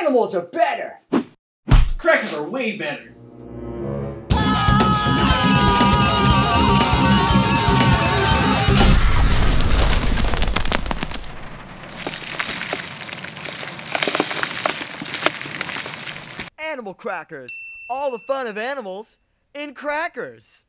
Animals are better! Crackers are way better. Animal crackers! All the fun of animals in crackers!